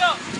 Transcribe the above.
Go!